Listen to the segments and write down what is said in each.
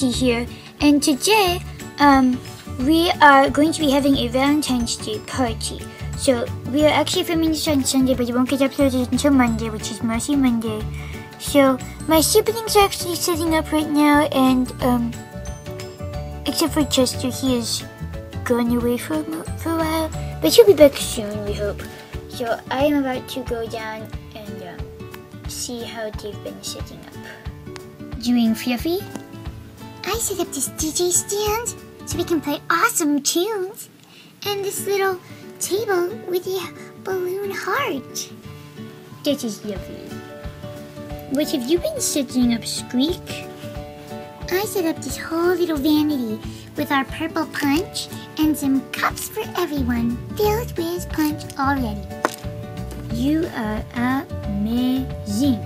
here, and today, um, we are going to be having a Valentine's Day party. So we are actually filming this on Sunday, but it won't get uploaded until Monday, which is Mousy Monday. So my siblings are actually setting up right now, and um, except for Chester, he is gone away for a, for a while, but he'll be back soon, we hope. So I am about to go down and um, see how they've been setting up. Doing Fluffy? I set up this DJ stand so we can play awesome tunes. And this little table with a balloon heart. That is lovely. What have you been setting up, Squeak? I set up this whole little vanity with our purple punch and some cups for everyone filled with punch already. You are amazing.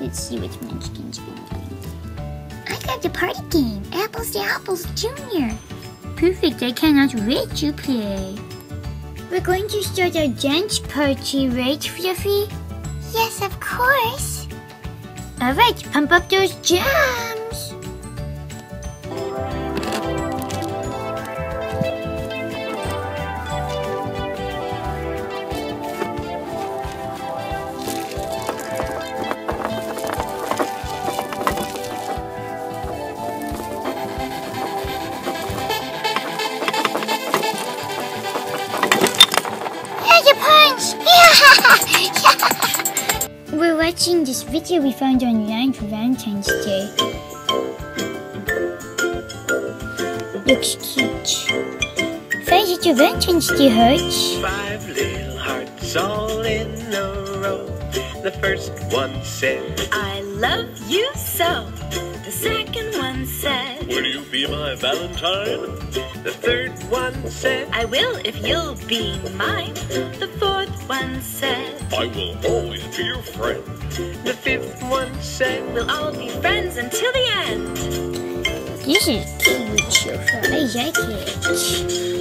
Let's see what Munchkin's been doing. The party game, Apples to Apples Junior. Perfect, I cannot wait to play. We're going to start our dance party, right, Fluffy? Yes, of course. Alright, pump up those jams! Watching this video we found online for Valentine's Day. Looks cute. It your Valentine's Day hearts. Five little hearts all in a row. The first one said, I love you so. The second one said, Will you be my Valentine? The third one said, I will if you'll be mine. The fourth one said, I will always be your friend. The fifth one said, We'll all be friends until the end. This is cute so far. I like it.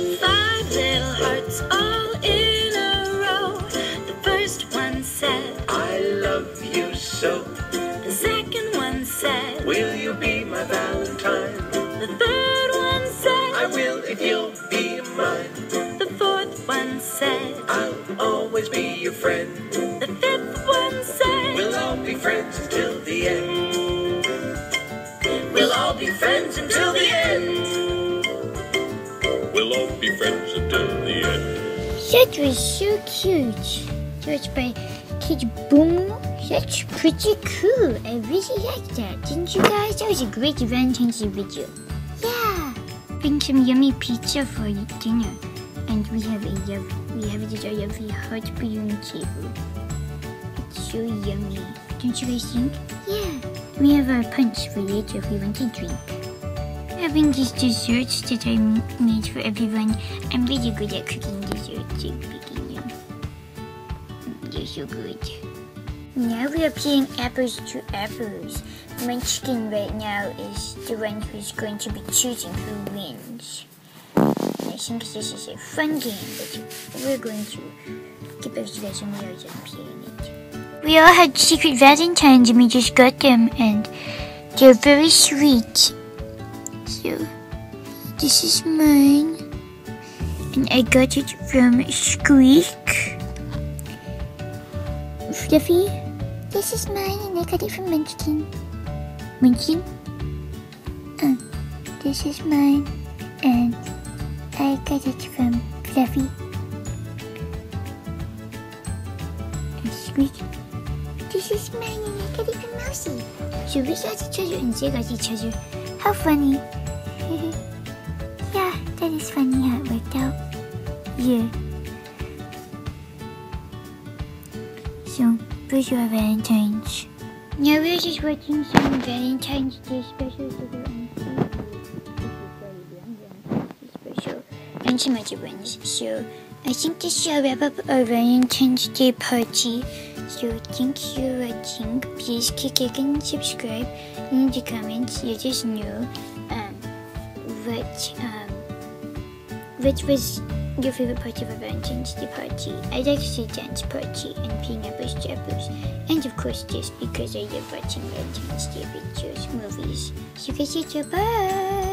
Be my Valentine? the third one said, I will if you'll be mine. the fourth one said, I'll always be your friend. the fifth one said, We'll all be friends until the end. We'll all be friends until the end. We'll all be friends until the end. That was so cute. That was Kid Boom. That's pretty cool. I really like that. Didn't you guys? That was a great Valentine's Day video. yeah. Bring some yummy pizza for dinner. And we have a lov- we have our lovely hot balloon table. It's so yummy. Don't you guys think? Yeah. We have our punch for later if we want to drink. Having these desserts that I made for everyone. I'm really good at cooking desserts They're so good. Now we are playing apples to apples. My Munchkin right now is the one who's going to be choosing who wins. I think this is a fun game, but we're going to keep those guys when we are done playing it. We all had secret valentines and we just got them and they're very sweet. So this is mine. And I got it from Squeak. Fluffy, This is mine and I got it from Munchkin. Munchkin. Uh, this is mine and I got it from Fluffy. And Squeak. This is mine and I got it from Mousy. So we got each other and they got each other. How funny. Yeah, that is funny how it worked out. Yeah. So, where's your Valentine's? Now we're just watching some Valentine's Day on TV. Special and some other ones. So, I think this shall wrap up our Valentine's Day party. So, thanks for watching. Please click like and subscribe. In the comments, let us know um, what um, what was your favorite part of Valentine's Day party? I like the dance party and pineapples jappers. And of course just because I love watching Valentine's Day pictures, movies. So guys, it's a bye!